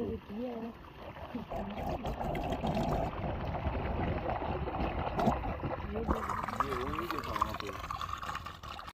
Thank.